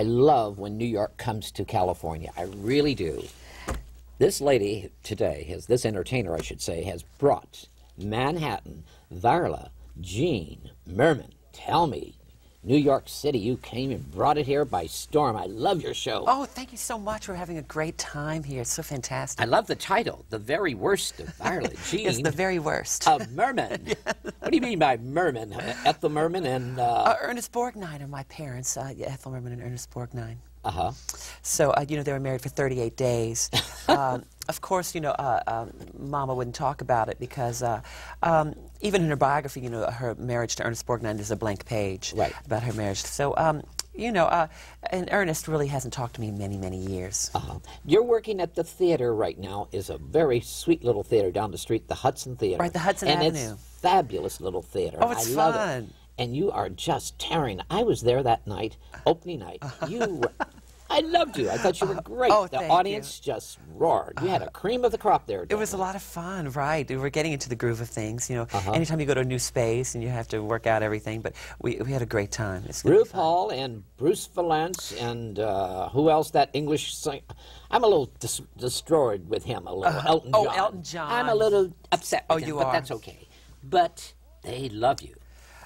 I love when New York comes to California. I really do. This lady today, has, this entertainer, I should say, has brought Manhattan, Varla, Jean, Merman. Tell me, New York City, you came and brought it here by storm. I love your show. Oh, thank you so much. We're having a great time here. It's so fantastic. I love the title, The Very Worst of Varla. Jean. it's the very worst. A merman. What do you mean by merman? Ethel Merman and. Uh uh, Ernest Borgnine are my parents, uh, Ethel Merman and Ernest Borgnine. Huh. So, uh, you know, they were married for 38 days. um, of course, you know, uh, um, Mama wouldn't talk about it because uh, um, even in her biography, you know, her marriage to Ernest Borgnine is a blank page Right. about her marriage. So, um, you know, uh, and Ernest really hasn't talked to me in many, many years. Uh-huh. You're working at the theater right now. is a very sweet little theater down the street, the Hudson Theater. Right, the Hudson and Avenue. it's fabulous little theater. Oh, it's I love fun. It. And you are just tearing. I was there that night, opening night. You, were, I loved you. I thought you were great. Oh, the audience just roared. You had a cream of the crop there. It was a lot of fun, right? We were getting into the groove of things, you know. Uh-huh. Anytime you go to a new space and you have to work out everything, but we, we had a great time. It's gonna Ruth fun. Hall and Bruce Vilanch and uh, who else? That English sing. I'm a little dis- destroyed with him. A little Elton oh, Elton John. I'm a little upset. Oh, him, you but are. that's okay. But they love you.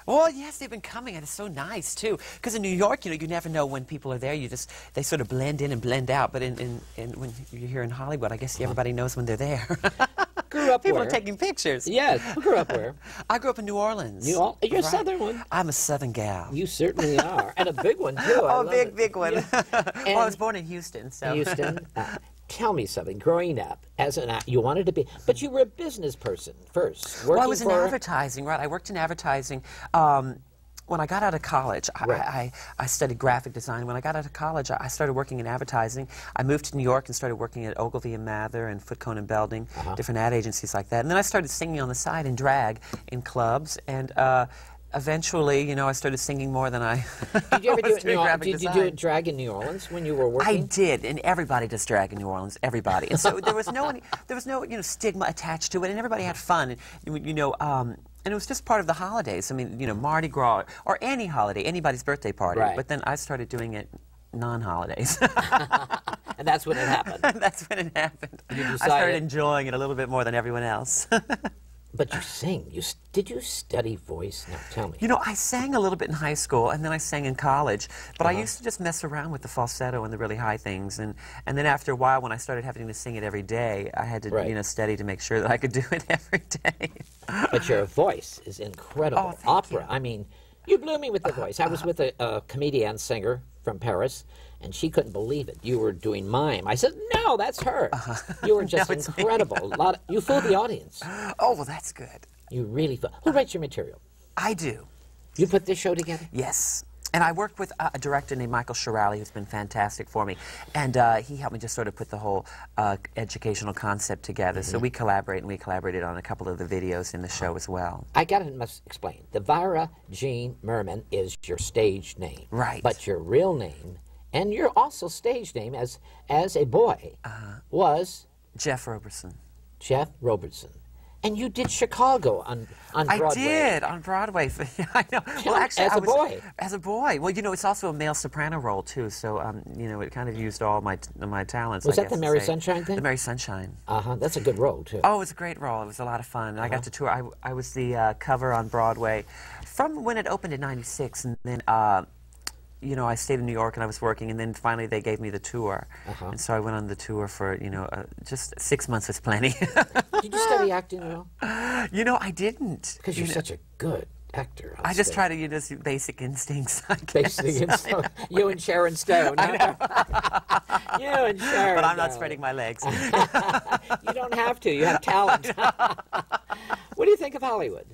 Well, yes, they've been coming, and it's so nice too. Because in New York, you know, you never know when people are there. You just they sort of blend in and blend out. But in, in, in when you're here in Hollywood, I guess everybody knows when they're there. Grew up people where? are taking pictures. Yes. Who grew up where? I grew up in New Orleans. New Orleans? You're a Southern one. I'm a Southern gal. You certainly are, and a big one too. I oh, big, it. big one. Yeah. well, I was born in Houston, so. Houston. Uh, tell me something. Growing up as an you wanted to be, but you were a business person first. Well, I was in advertising, right? I worked in advertising. Um, when I got out of college, I, Right. I, I studied graphic design. When I got out of college, I I started working in advertising. I moved to New York and started working at Ogilvy and Mather and Foote Cone and Belding, Uh-huh. different ad agencies like that. And then I started singing on the side in drag in clubs. And uh, eventually, you know, I started singing more than I. Did you ever do it? New Orleans? graphic Did you do it drag in New Orleans when you were working? I did, and everybody does drag in New Orleans. Everybody, and so there was no any, there was no you know stigma attached to it, and everybody had fun. And you, know, um, and it was just part of the holidays. I mean, you know, Mardi Gras or any holiday, anybody's birthday party. Right. But then I started doing it non-holidays. and that's when it happened. That's when it happened. You I started enjoying it a little bit more than everyone else. But you sing. You did you study voice? Now tell me. You know, I sang a little bit in high school, and then I sang in college. But Uh-huh. I used to just mess around with the falsetto and the really high things, and and then after a while, when I started having to sing it every day, I had to Right. you know study to make sure that I could do it every day. But your voice is incredible. Oh, Opera. you. I mean, you blew me with the voice. I was with a, a comedian singer from Paris, and she couldn't believe it. You were doing mime. I said, "No, that's her." You were just No, incredible. A lot. Of, you fooled the audience. oh well, that's good. You really. fooled. Who writes your material? I do. You put this show together. Yes. And I worked with a, director named Michael Schiralli, who's been fantastic for me. And uh, he helped me just sort of put the whole uh, educational concept together. Mm-hmm. So we collaborate, and we collaborated on a couple of the videos in the show as well. I got to must explain. The Vira Jean Merman is your stage name, Right. But your real name and your also stage name as as a boy Uh-huh. was Jeff Roberson. Jeff Robertson, and you did Chicago on on I Broadway. did on Broadway. I know. Tell Well, actually, as I a was, boy. As a boy. Well, you know, it's also a male soprano role too. So, um, you know, it kind of used all my my talents. Was I that the Mary. Sunshine thing? The Mary Sunshine. Uh huh. That's a good role too. Oh, it was a great role. It was a lot of fun. I got to tour. I, I was the uh, cover on Broadway from when it opened in '96, and then. Uh, you know, I stayed in New York and I was working, and then finally they gave me the tour, Uh-huh. and so I went on the tour for you know uh, just six months was plenty. Did you study acting at all? you know, I didn't. Because you you're know. such a good on I just try to use basic instincts. I guess. Basically, it's you and Sharon Stone. huh? you and Sharon. But I'm not Stone. spreading my legs. You don't have to. You have talent. what do you think of Hollywood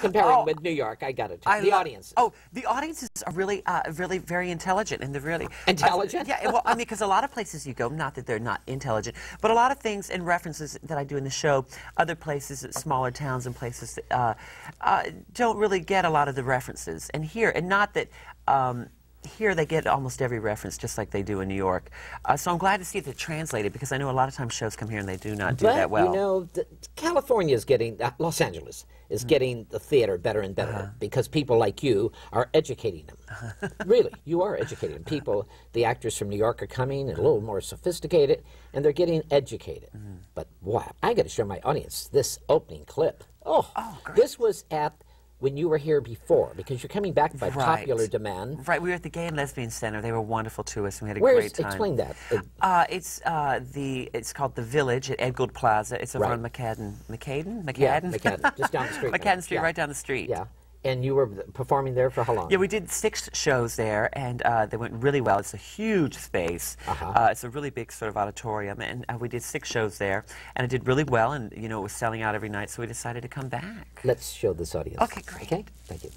comparing Oh, with New York? I got to tell I the audience. Oh, the audiences are really, uh, really very intelligent, and they're really Intelligent? Uh, yeah, well, I mean, because a lot of places you go, not that they're not intelligent, but a lot of things and references that I do in the show, other places, smaller towns and places, uh, uh, don't really get a lot of the references. And here, and not that. Um, here they get almost every reference just like they do in New York. Uh, so I'm glad to see it translated because I know a lot of times shows come here and they do not do but, that well. you know, the, California is getting, uh, Los Angeles is getting the theater better and better Uh-huh. because people like you are educating them. really, you are educating them. People, the actors from New York are coming and a little more sophisticated, and they're getting educated. Mm-hmm. But wow, I got to show my audience this opening clip. Oh, this was at when you were here before because you're coming back by Right. popular demand. Right, we were at the Gay and Lesbian Center. They were wonderful to us, and we had a Where's great time. explain that? Uh, it's uh, the it's called the Village at Ed Gould Plaza. It's over Right. on McCadden, McCadden, McCadden, Yeah, McCadden, just down the street. McCadden Street, Yeah. right down the street. Yeah, and you were performing there for how long? Yeah, we did six shows there, and uh, they went really well. It's a huge space. Uh-huh. uh it's a really big sort of auditorium, and uh, we did six shows there, and it did really well. And you know, it was selling out every night, so we decided to come back. Let's show this audience. Okay, great. Okay, thank you.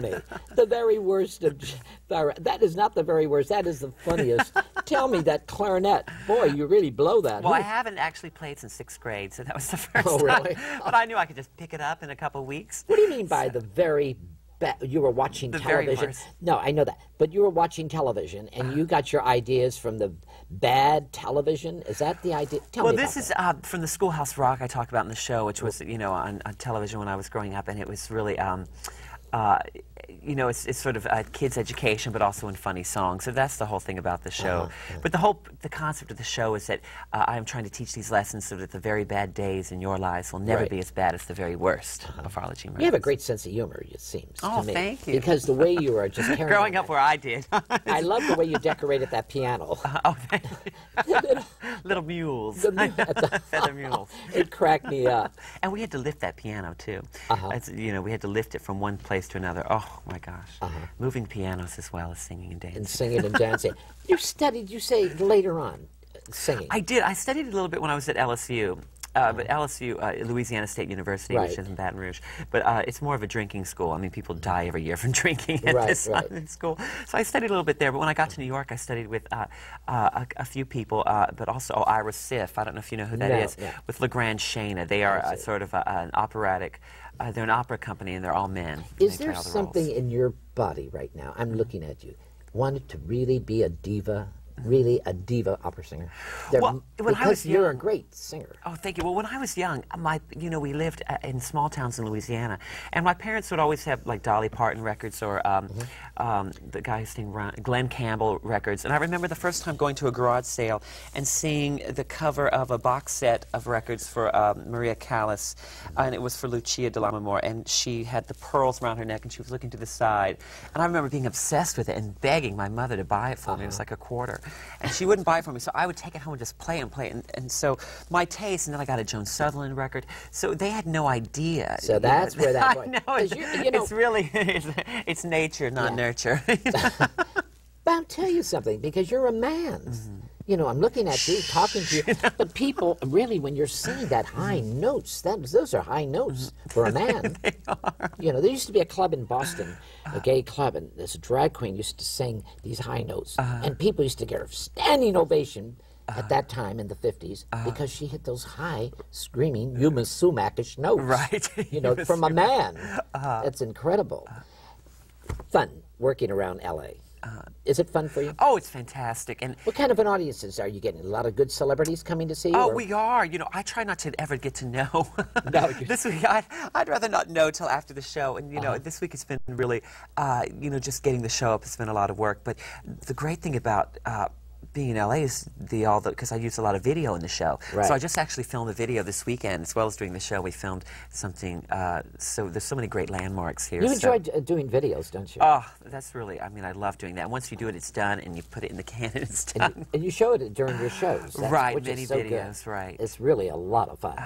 Funny. the very worst of that is not the very worst. That is the funniest. Tell me that clarinet, boy, you really blow that. Well, I haven't actually played since sixth grade, so that was the first Oh, time. really? But I knew I could just pick it up in a couple weeks. What do you mean by the very? You were watching The very television. No, I know that, but you were watching television, and you got your ideas from the bad television. Is that the idea? Tell Well, me. this is uh, from the Schoolhouse Rock I talked about in the show, which was you know on, on television when I was growing up, and it was really. Um, uh, you know, it's, it's sort of uh, kids' education, but also in funny songs. So that's the whole thing about the show. Uh-huh, But the whole the concept of the show is that uh, I am trying to teach these lessons so that the very bad days in your lives will never Right. Uh-huh. be as bad as the very worst of Varla Jean You have a great sense of humor, it seems. to Oh, me. thank you. Because the way you are just carrying Growing up where I did. I love the way you decorated that piano. oh, thank you. Little mules. Feather mules. it cracked me up. And we had to lift that piano too. Uh-huh. You know, we had to lift it from one place to another. Oh my gosh, moving pianos as well as singing and dancing. Uh-huh. And singing and dancing. You studied, you say, later on, uh, singing. I did. I studied a little bit when I was at LSU. Uh, but LSU, uh, Louisiana State University, which is in Baton Rouge, but uh, it's more of a drinking school. I mean, people die every year from drinking at Right, this right. school. So I studied a little bit there. But when I got to New York, I studied with uh, uh, a, a few people, uh, but also oh, Ira Siff. I don't know if you know who that No, is. no. With LeGrand Shana, they are uh, sort of a, an operatic. Uh, they're an opera company, and they're all men. Is there the something roles. in your body right now? I'm looking at you. Wanted to really be a diva, really a diva opera singer? Well, when I because was you're a great singer. Oh, thank you. Well, when I was young, my you know we lived uh, in small towns in Louisiana, and my parents would always have like Dolly Parton records or um, um, the guy who sang Ron- Glenn Campbell records. And I remember the first time going to a garage sale and seeing the cover of a box set of records for um, Maria Callas, and it was for Lucia di Lammermoor, and she had the pearls around her neck, and she was looking to the side. And I remember being obsessed with it and begging my mother to buy it for me. It was like a quarter, and she wouldn't buy it for me, so I would take it home and just play and play it. And, and so my taste, and then I got a Joan Sutherland record. So they had no idea. So you know, that's where that I boy- know. It's, you- you know- it's really it's, it's nature, not nurture. But I'll tell you something, because you're a man. Mm-hmm. You know, I'm looking at you, talking to you, but people really, when you're singing that high notes, that, those are high notes for a man. they are. You know, there used to be a club in Boston, a gay club, and this drag queen used to sing these high notes, Uh-huh. and people used to get a standing ovation. At that time in the 50s, because she hit those high, screaming, Yma Sumac-ish notes. Right. You know, from a man. Uh-huh. That's incredible. Fun working around LA. Is it fun for you? oh, it's fantastic. And What kind of an audiences are you getting? A lot of good celebrities coming to see you? Oh, or- we are. You know, I try not to ever get to know. No, this week, I'd, I'd rather not know till after the show. And, you know, this week it's been really, uh, you know, just getting the show up. It's been a lot of work. But the great thing about uh, being in LA is the all the because I use a lot of video in the show. Right. So I just actually filmed a video this weekend as well as doing the show. We filmed something. Uh, so there's so many great landmarks here. You so- enjoy uh, doing videos, don't you? Oh, that's really. I mean, I love doing that. Once you do it, it's done, and you put it in the can, and it's done. and, you, and you show it during your shows. That's, Right, which many is so good. videos, right. Uh, It's really a lot of fun.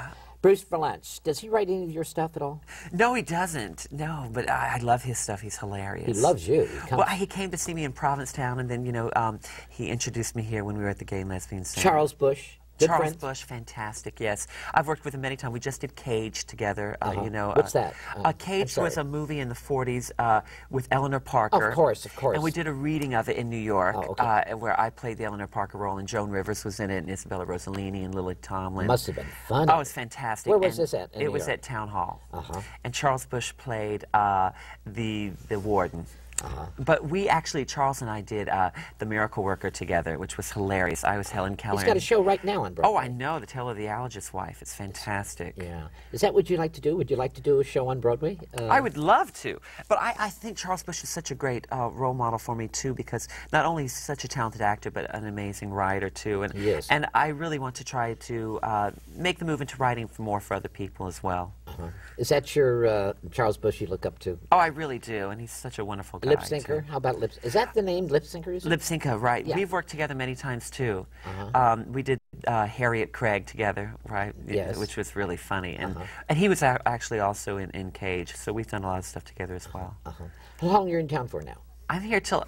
Bruce Vilanch, does he write any of your stuff at all? No, he doesn't. No, but I, I love his stuff. He's hilarious. He loves you. He Well, he came to see me in Provincetown, and then you know um, he introduced me here when we were at the Gay and Lesbian Center. Charles Busch, good Charles friends? Busch, fantastic. Yes, I've worked with him many times. We just did Cage together. Uh, Uh-huh. You know, What's uh, that? Uh, Uh, Cage was a movie in the '40s uh, with Eleanor Parker. Of course, of course. And we did a reading of it in New York, Oh, okay. uh, where I played the Eleanor Parker role, and Joan Rivers was in it, and Isabella Rossellini, and Lily Tomlin. Must have been fun. Oh, it was fantastic. Where was And this at it New was York? at Town Hall. Uh-huh. And Charles Busch played uh, the the warden. Uh-huh. But we actually, Charles and I did uh, The Miracle Worker together, which was hilarious. I was Helen Keller. He's got a show right now on Broadway. Oh, I know. The Tale of the Allergist's Wife. It's fantastic. Yeah. Is that what you like to do? Would you like to do a show on Broadway? Uh, I would love to, but I, I think Charles Busch is such a great uh, role model for me too, because not only is he such a talented actor, but an amazing writer too, and He is. and I really want to try to uh, make the move into writing for more for other people as well. Uh-huh. Is that your uh, Charles Busch you look up to? Oh, I really do, and he's such a wonderful guy. Lip syncer? How about lip? Is that the name, lip syncer? Lypsinka, right. Yeah. We've worked together many times too. Uh-huh. Um, we did uh, Harriet Craig together, right? Yes. Which was really funny. And, and he was a- actually also in, in Cage, so we've done a lot of stuff together as well. Uh-huh. How long are you in town for now? I'm here till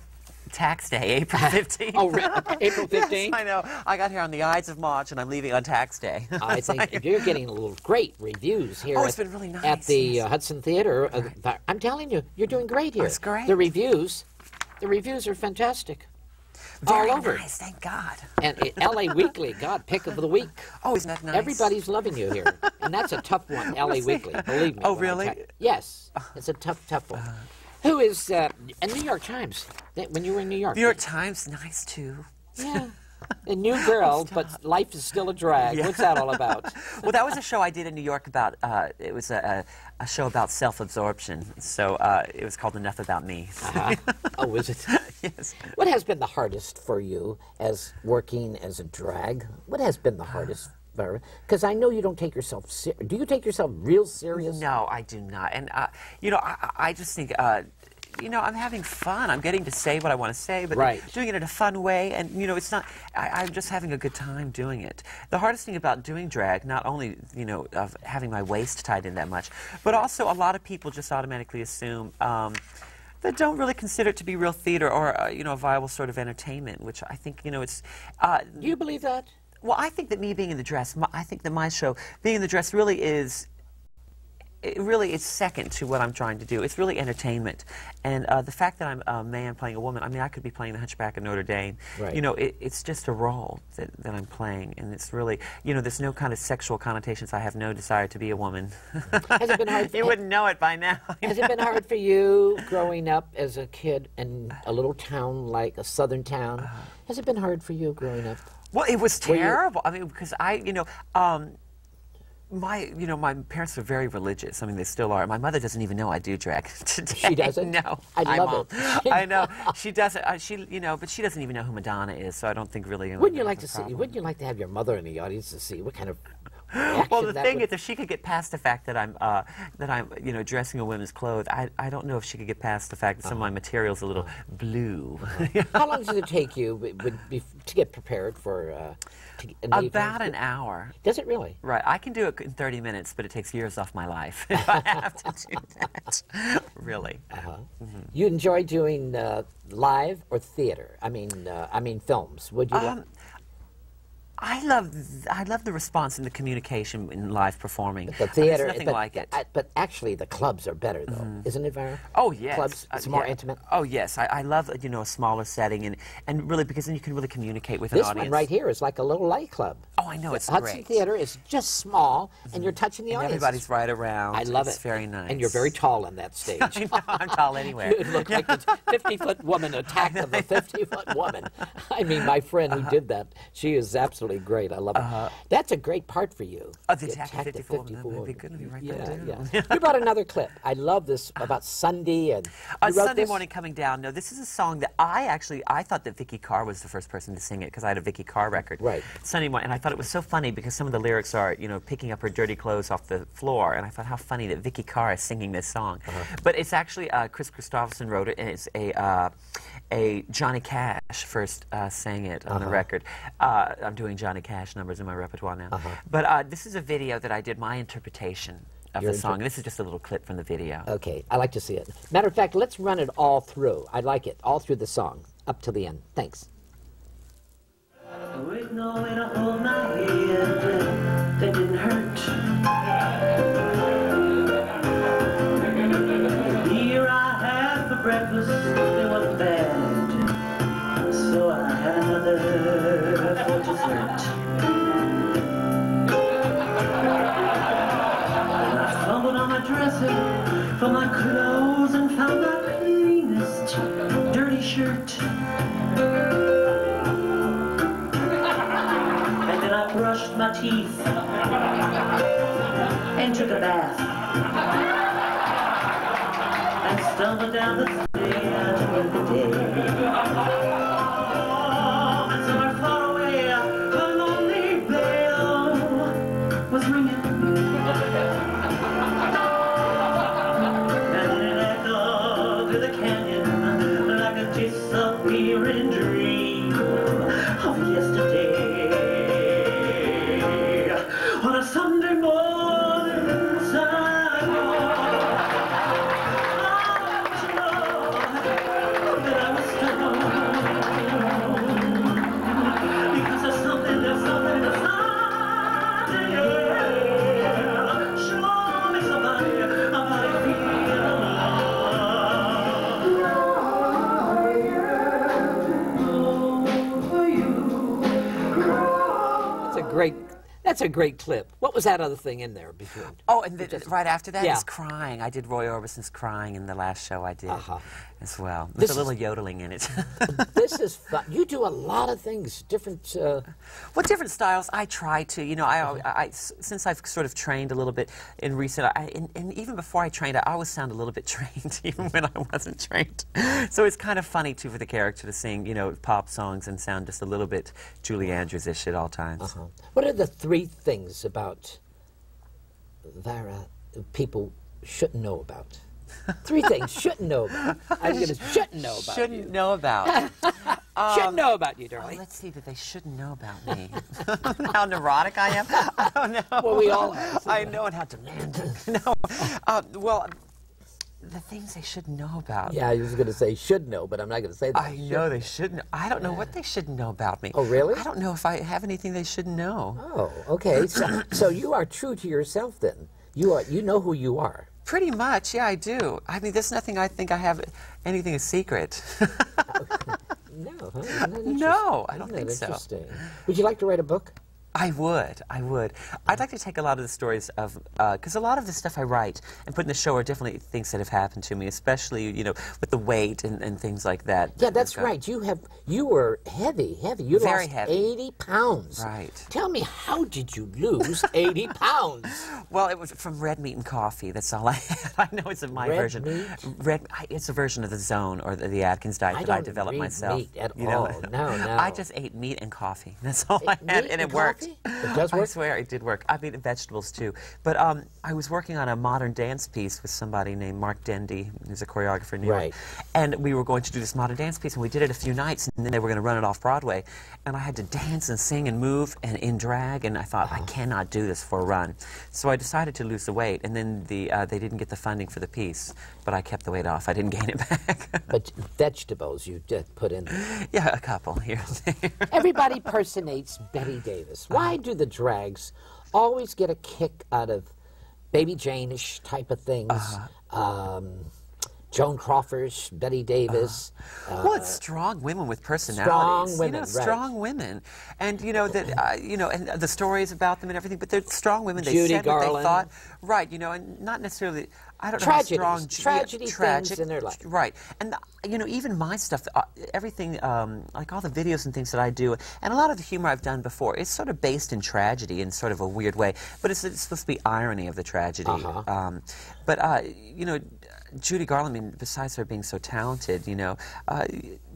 tax day, April 15th. Oh, re- April Yes, 15th? I know. I got here on the Ides of March, and I'm leaving on tax day. I think you're getting a little great reviews here. Oh, it's at, been really nice. At the yes. uh, Hudson Theater. Uh, I'm telling you, you're doing great here. it's great. The reviews, the reviews are fantastic. Very all over. nice, thank God. And uh, LA Weekly, God, pick of the week. Oh, isn't that nice? Everybody's loving you here. And that's a tough one, LA Weekly, believe me. Oh, really? Yes, it's a tough, tough one. Who is, uh, and New York Times, when you were in New York. New York Times, nice too. Yeah. A new girl, but life is still a drag. What's that all about? well, that was a show I did in New York about. Uh, it was a, a, a show about self-absorption. So uh, it was called Enough About Me. Uh-huh. Oh, is it? yes. What has been the hardest for you as working as a drag? What has been the hardest, Vera? Because I know you don't take yourself. Ser- Do you take yourself real serious? No, I do not. And uh, you know, I, I I just think. Uh, you know, I'm having fun. I'm getting to say what I want to say, but Right. doing it in a fun way. And you know, it's not. I, I'm just having a good time doing it. The hardest thing about doing drag, not only you know of having my waist tied in that much, but also a lot of people just automatically assume. Um, that don't really consider it to be real theater or uh, you know a viable sort of entertainment, which I think you know it's uh, Do you believe that? well, I think that me being in the dress, my, I think that my show being in the dress really is. It really is second to what I'm trying to do. It's really entertainment, and uh, the fact that I'm a man playing a woman. I mean, I could be playing the Hunchback of Notre Dame. Right. You know, it, it's just a role that, that I'm playing, and it's really, you know, there's no kind of sexual connotations. I have no desire to be a woman. Has it been hard? you wouldn't know it by now. Has it been hard for you growing up as a kid in a little town like a southern town? Uh-huh. Has it been hard for you growing up? Well, it was Were you- terrible. I mean, because I, you know, um, my, you know, my parents are very religious. I mean, they still are. My mother doesn't even know I do drag today. She doesn't? No, I love Mom. it. I know she doesn't. Uh, she, you know, but she doesn't even know who Madonna is. So I don't think really. Wouldn't you like to see? Wouldn't you like to have your mother in the audience to see what kind of Well, the thing would- is, if she could get past the fact that I'm, uh, that I'm, you know, dressing in women's clothes, I, I don't know if she could get past the fact that some of Uh-huh. my material's a little blue. How long does it take you w- would be, to get prepared for? Uh, About an hour. Does it really? Right, I can do it in 30 minutes, but it takes years off my life if I have to do that. really. You enjoy doing uh, live or theater? I mean, uh, I mean films. Would you? Um, I love, I love the response and the communication in live performing. the theater, There's nothing but, like it. I- but actually, the clubs are better, though, isn't it, Vera? Oh yes, clubs. Uh, It's more yeah. intimate. Oh yes, I, I love you know a smaller setting and and really because then you can really communicate with This an audience. This one right here is like a little light club. Oh, I know it's Hudson great. Theater is just small, and you're touching the And audience. everybody's right around. I love it's it. very nice. And you're very tall on that stage. I know, I'm tall anywhere. You look like a 50 foot woman, attack of a 50 foot woman. I mean, my friend Uh-huh. who did that, she is absolutely great. I love it. That's a great part for you. Oh, the attack of 50 foot woman. 50 That'd be good. Let me yeah. Yeah. you brought another clip. I love this about Sunday and On Sunday this? morning coming down. No, this is a song that I actually I thought that Vikki Carr was the first person to sing it because I had a Vikki Carr record. Right. Sunday morning, and I thought it was so funny because some of the lyrics are you know picking up her dirty clothes off the floor, and I thought how funny that Vikki Carr is singing this song. Uh-huh. But it's actually uh, Kris Kristofferson wrote it, and it's a. Uh, a Johnny Cash first uh, sang it on Uh-huh. a record. Uh, I'm doing Johnny Cash numbers in my repertoire now. Uh-huh. But uh, this is a video that I did my interpretation of Your the song. This is just a little clip from the video. Okay, I like to see it. Matter of fact, let's run it all through. I like it, all through the song, up to the end. Thanks. And then I brushed my teeth and took a bath. And stumbled down the stairs with the day. That's a great clip. What was that other thing in there before? Oh, and the, right after that Yeah. crying. I did Roy Orbison's crying in the last show I did Uh-huh. as well. This a little is- yodeling in it. this is fun. You do a lot of things, different. Uh, What different styles? I try to. You know, I, I- I- since I've sort of trained a little bit in recent, I, and, and even before I trained, I always sound a little bit trained, even when I wasn't trained. So it's kind of funny too for the character to sing, you know, pop songs and sound just a little bit Julie Andrews-ish at all times. what are the three things about Vara people shouldn't know about? Three things shouldn't know about. I'm gonna shouldn't know about Shouldn't you. know about. shouldn't know about you, Oh, darling. let's see that they shouldn't know about me. how neurotic I am. I don't know. Well, we all have. I know and how demanding. no, uh, well, the things they should know about. Yeah, I was gonna say should know, but I'm not gonna say that. I know they shouldn't. I don't know what they shouldn't know about me. Oh, really? I don't know if I have anything they shouldn't know. Oh, okay. So, so you are true to yourself then. You are. You know who you are. Pretty much, yeah, I do. I mean, there's nothing I think I have anything a secret. No, huh? No, I don't think so. interesting? Would you like to write a book? I would, I would. I'd like to take a lot of the stories of, uh, because a lot of the stuff I write and put in the show are definitely things that have happened to me, especially, you know, with the weight and, and things like that. Yeah, that's got- right. You have. You were heavy, heavy. You Very lost heavy. eighty pounds. Right. Tell me, how did you lose eighty pounds? Well, it was from red meat and coffee. That's all I had. I know it's in my Red version. meat? Red. I, it's a version of the Zone or the, the Atkins diet I that I developed myself. meat at you know? all. No, no. I just ate meat and coffee. That's all I had, and it worked. Coffee? It does work. I swear it did work. I mean, vegetables too. But um, I was working on a modern dance piece with somebody named Mark Dendy, who's a choreographer in New Right. York. And we were going to do this modern dance piece, and we did it a few nights, and then they were going to run it off Broadway. And I had to dance and sing and move and in drag, and I thought, I cannot do this for a run. So I decided to lose the weight, and then the, uh, they didn't get the funding for the piece, but I kept the weight off. I didn't gain it back. But vegetables you did put in there. yeah, a couple here and there. Everybody personates Bette Davis. Why do the drags always get a kick out of Baby Jane-ish type of things? Um, Joan Crawford's Bette Davis. well, it's strong women with personalities. Strong women, you know, right. strong women, and you know that uh, you know, and the stories about them and everything. But they're strong women. They Judy said what they Garland. thought, right? You know, and not necessarily. I don't Tragedies, know how strong tragedy yeah, things tragic, in their life. right? And the, you know, even my stuff, uh, everything, um, like all the videos and things that I do, and a lot of the humor I've done before, it's sort of based in tragedy in sort of a weird way, but it's, it's supposed to be irony of the tragedy. Uh-huh. Um, but uh, you know, Judy Garland. I mean, besides her being so talented, you know, uh,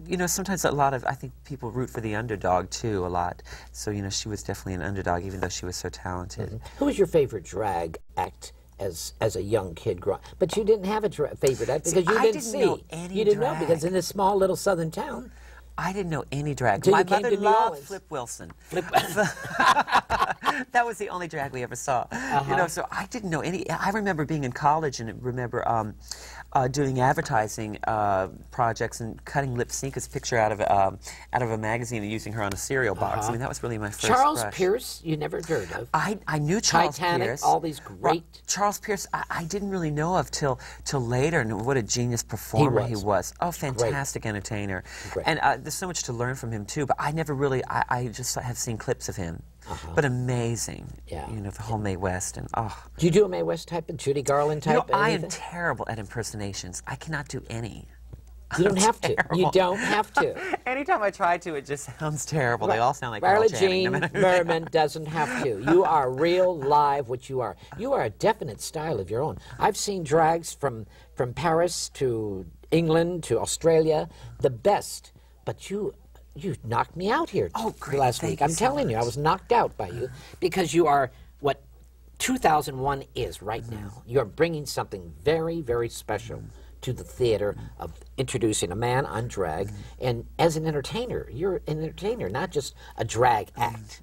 you know, sometimes a lot of I think people root for the underdog too a lot. So you know, she was definitely an underdog, even though she was so talented. Who was your favorite drag act as as a young kid growing? But you didn't have a dra- favorite act See, because you didn't, didn't see. you didn't know because in this small little southern town. I didn't know any drag. Until My mother loved. Flip Wilson. that was the only drag we ever saw. Uh-huh. You know, so I didn't know any. I remember being in college and remember um, uh, doing advertising uh, projects and cutting Lypsinka's picture out of um, out of a magazine and using her on a cereal box. I mean, that was really my first. Uh-huh. Charles brush. Pierce, you never heard of. I, I knew Charles Titanic, Pierce. all these Well, great- Charles Pierce, I, I didn't really know of till till later, and what a genius performer he was. was. Oh, fantastic entertainer, Great. and uh, there's so much to learn from him too. But I never really, I, I just have seen clips of him, but amazing. Uh-huh. Yeah. you know the whole Mae West and oh. Do you do a Mae West type, a Judy Garland type? You know, I am terrible at impersonations. I cannot do any. you don't have to. You don't have to. Anytime I try to, it just sounds terrible. They all sound like no Jean matter who they are. Merriman doesn't have to. You are real live what you are. You are a definite style of your own. I've seen drags from from Paris to England to Australia, the best. But you you knocked me out here Oh, great. last Thank week. I'm so telling you, I was knocked out by you because you are what 2001 is right Mm-hmm. now. You're bringing something very, very special to the theater of introducing a man on drag. Mm-hmm. And as an entertainer, you're an entertainer, not just a drag act.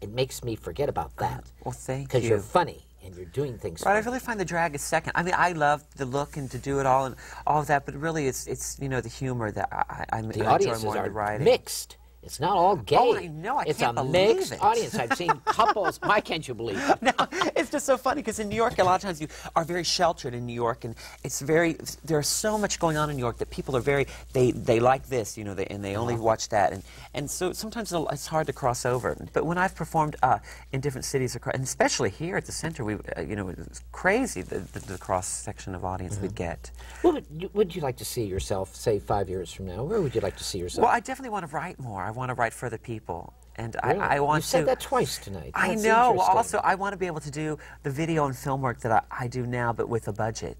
It makes me forget about that. Mm-hmm. Well, thank you. Because you're funny and you're doing things Right, I really find the drag is second. I mean, I love the look and to do it all and all of that, but really, it's it's you know the humor that I, I, I The enjoy audiences more are the writing. mixed It's not all gay. Oh, I know. I it's can't a believe mixed it. audience. I've seen couples. Why can't you believe it? no, it's just so funny because in New York, a lot of times you are very sheltered in New York, and it's very there's so much going on in New York that people are very they they like this, you know, they, and they only watch that, and and so sometimes it's hard to cross over. But when I've performed uh, in different cities, across, and especially here at the center, we uh, you know it's crazy the, the, the cross section of audience we get. What would you, would you like to see yourself, say, five years from now? Where would you like to see yourself? Well, I definitely want to write more. I want to write for the people, and Really? I, I want to. you said to. that twice tonight. I know. Also, I want to be able to do the video and film work that I, I do now, but with a budget.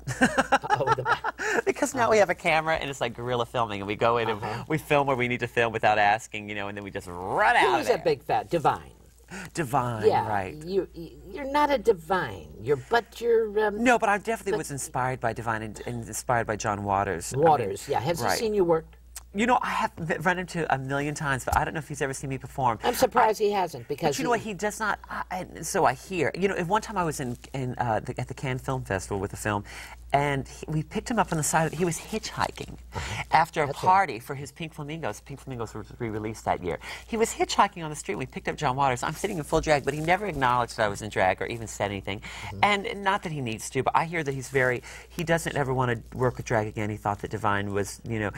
Oh, the- because now we have a camera and it's like guerrilla filming, and we go in Uh-huh. and we film where we need to film without asking, you know, and then we just run out Who was that big fat divine? Divine, Yeah, right? You you're not a divine. You're but you're um, No, but I definitely was inspired by Divine and, and inspired by John Waters. I mean, Waters. yeah, Have right. he seen you work? You know, I have run into a million times, but I don't know if he's ever seen me perform. I'm surprised he hasn't because But you know what? He does not. I, and so I hear. You know, at one time I was in, in uh, the, at the Cannes Film Festival with a film, and he, we picked him up on the side. Of, he was hitchhiking after a party for his Pink Flamingos. Pink Flamingos was re-released that year. He was hitchhiking on the street. We picked up John Waters. I'm sitting in full drag, but he never acknowledged that I was in drag or even said anything. And not that he needs to, but I hear that he's very. He doesn't ever want to work with drag again. He thought that Divine was, you know.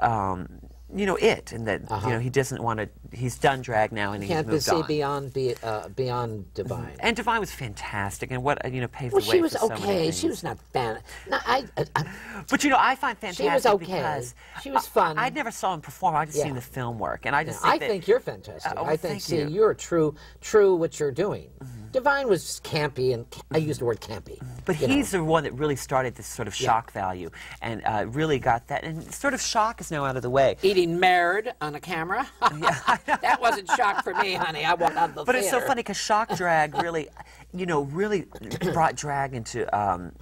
Um, you know it, and that you know he doesn't want to. He's done drag now, and he's can't moved see on. beyond be, uh, beyond divine. And Divine was fantastic, and what uh, you know paved well, the way she was for so many okay. things. She was not fan. No, I, uh, I, But you know, I find fantastic She was okay. because She was fun. I, never saw him perform. I just Yeah. seen the film work, and I just I think that- think you're fantastic. Oh, I think thank see you. you're true true what you're doing. Mm-hmm. Divine was campy, and I use the word campy. But you know. he's the one that really started this sort of shock value, and uh, really got that. And sort of shock is now out of the way. eating merd on a camera. that wasn't shock for me, honey. I walked out of the But it's so funny because shock drag really, you know, really brought drag into um,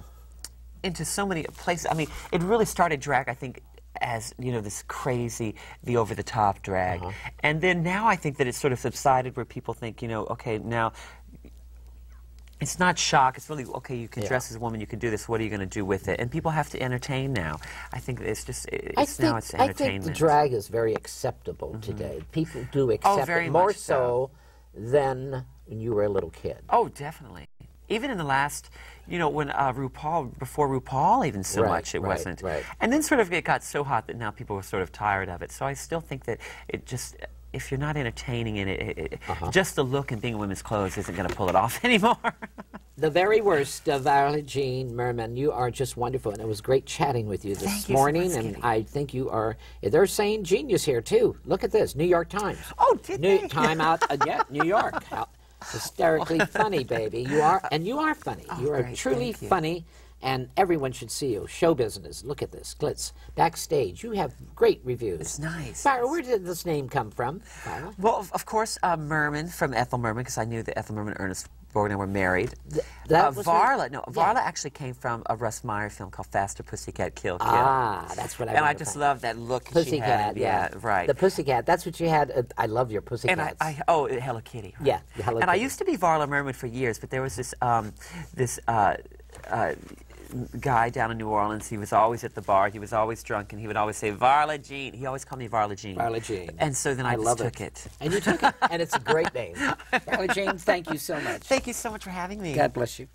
into so many places. I mean, it really started drag, I think, as you know, this crazy, the over the top drag, Uh-huh. and then now I think that it's sort of subsided where people think, you know, okay, now. It's not shock. It's really okay. You can Yeah. dress as a woman. You can do this. What are you going to do with it? And people have to entertain now. I think it's just it's I think, now it's entertainment. I think the drag is very acceptable today. People do accept Mm-hmm. Oh, very it more much so. than when you were a little kid. Oh, definitely. Even in the last, you know, when uh, RuPaul, before RuPaul, even so Right, much, it right, wasn't. right. And then sort of it got so hot that now people were sort of tired of it. So I still think that it just, if you're not entertaining in it, it, it Uh-huh. just the look and being in women's clothes isn't going to pull it off anymore. The very worst of Violet Jean Merman. You are just wonderful, and it was great chatting with you this Thank you so morning. and. I think you are. They're saying genius here too. Look at this, New York Times. Oh, did New they? Time out. Uh, yeah, New York. hysterically funny, baby. You are, and you are funny. you are Oh, great, truly you. funny, and everyone should see you. Show business. Look at this, glitz. Backstage, you have great reviews. It's nice. Myra, where did this name come from? Well, of, of course, uh, Merman from Ethel Merman, because I knew that Ethel Merman and Ernest Borgnine were married. that uh, Varla, no, Yeah. Varla actually came from a Russ Meyer film called Faster Pussycat Kill Kill. Ah, that's what I. and I just love that look Pussycat, had. yeah. right. The Pussycat. That's what you had. Uh, I love your Pussycat. And. I, I oh Hello Kitty. right. Yeah, Hello and I used to be Varla Merman for years, but there was this um, this uh, uh, guy down in New Orleans. He was always at the bar. He was always drunk, and he would always say Varla Jean. He always called me Varla Jean. Varla Jean. And so then I, just love took it. And you took it, and it's a great name. Violet James, thank you so much. Thank you so much for having me. God bless you.